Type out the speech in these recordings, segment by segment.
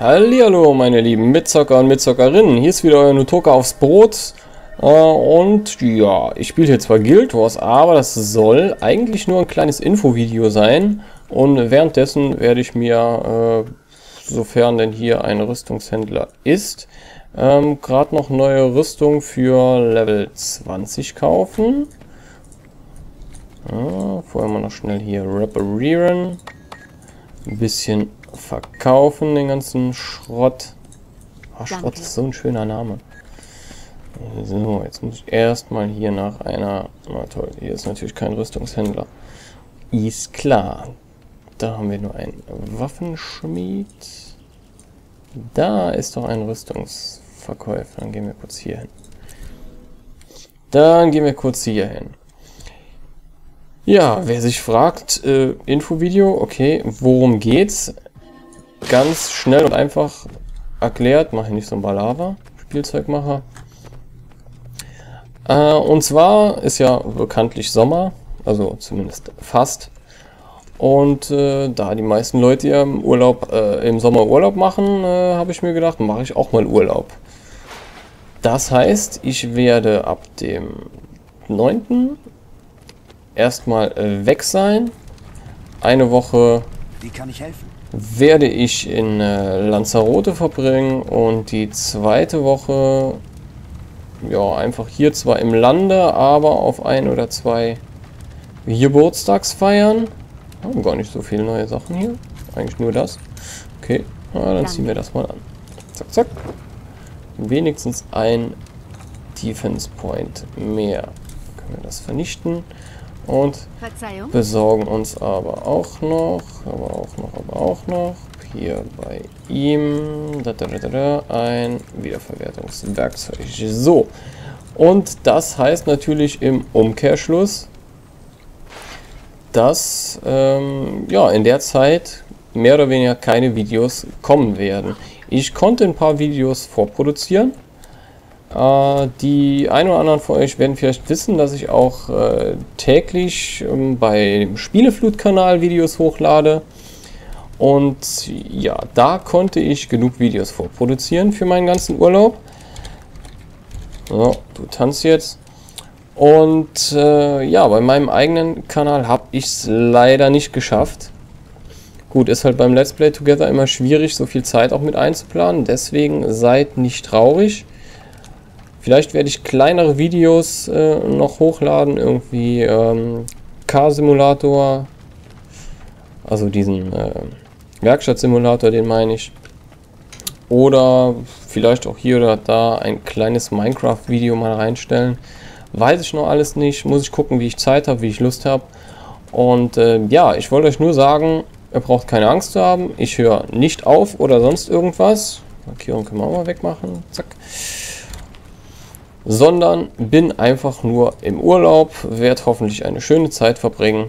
Hallihallo meine lieben Mitzocker und Mitzockerinnen, hier ist wieder euer Nutoka aufs Brot äh, und ja, ich spiele hier zwar Guild Wars, aber das soll eigentlich nur ein kleines Infovideo sein und währenddessen werde ich mir, äh, sofern denn hier ein Rüstungshändler ist, ähm, gerade noch neue Rüstung für Level 20 kaufen. Ja, vorher mal noch schnell hier reparieren. Ein bisschen verkaufen, den ganzen Schrott. Oh, Schrott ist so ein schöner Name. So, jetzt muss ich erstmal hier nach einer... Na toll, hier ist natürlich kein Rüstungshändler. Ist klar. Da haben wir nur einen Waffenschmied. Da ist doch ein Rüstungsverkäufer. Dann gehen wir kurz hier hin. Dann gehen wir kurz hier hin. Ja, wer sich fragt, äh, Infovideo, okay, worum geht's? Ganz schnell und einfach erklärt, mache ich nicht so ein Balava, Spielzeugmacher. Äh, und zwar ist ja bekanntlich Sommer, also zumindest fast. Und äh, da die meisten Leute ja im Urlaub, äh, im Sommer Urlaub machen, äh, habe ich mir gedacht, mache ich auch mal Urlaub. Das heißt, ich werde ab dem 9 erstmal äh, weg sein. Eine Woche ich werde ich in äh, Lanzarote verbringen und die zweite Woche ja einfach hier zwar im Lande, aber auf ein oder zwei Geburtstagsfeiern. Haben gar nicht so viele neue Sachen hier. Eigentlich nur das. Okay, na, dann ziehen wir das mal an. Zack, zack. Wenigstens ein Defense Point mehr. Können wir das vernichten. Und Verzeihung? besorgen uns aber auch noch, aber auch noch, aber auch noch, hier bei ihm, da, da, da, ein Wiederverwertungswerkzeug. So, und das heißt natürlich im Umkehrschluss, dass ähm, ja, in der Zeit mehr oder weniger keine Videos kommen werden. Ich konnte ein paar Videos vorproduzieren, äh, die ein oder anderen von euch werden vielleicht wissen, dass ich auch äh, täglich ähm, bei dem Spieleflut-Kanal Videos hochlade. Und ja, da konnte ich genug Videos vorproduzieren für meinen ganzen Urlaub. So, du tanzt jetzt. Und äh, ja, bei meinem eigenen Kanal habe ich es leider nicht geschafft. Gut, ist halt beim Let's Play Together immer schwierig, so viel Zeit auch mit einzuplanen. Deswegen seid nicht traurig. Vielleicht werde ich kleinere Videos äh, noch hochladen, irgendwie ähm, Car-Simulator, also diesen äh, Werkstattsimulator, den meine ich. Oder vielleicht auch hier oder da ein kleines Minecraft-Video mal reinstellen. Weiß ich noch alles nicht, muss ich gucken, wie ich Zeit habe, wie ich Lust habe. Und äh, ja, ich wollte euch nur sagen, ihr braucht keine Angst zu haben. Ich höre nicht auf oder sonst irgendwas. Markierung können wir auch mal wegmachen. Zack sondern bin einfach nur im Urlaub, werde hoffentlich eine schöne Zeit verbringen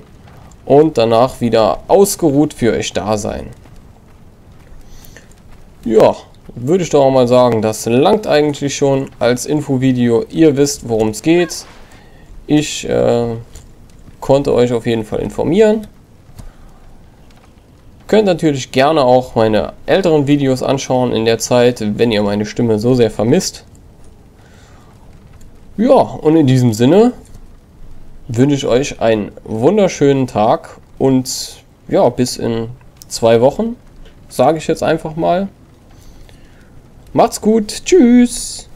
und danach wieder ausgeruht für euch da sein. Ja, würde ich doch auch mal sagen, das langt eigentlich schon als Infovideo. Ihr wisst, worum es geht. Ich äh, konnte euch auf jeden Fall informieren. Könnt natürlich gerne auch meine älteren Videos anschauen in der Zeit, wenn ihr meine Stimme so sehr vermisst. Ja, und in diesem Sinne wünsche ich euch einen wunderschönen Tag und ja, bis in zwei Wochen, sage ich jetzt einfach mal. Macht's gut, tschüss!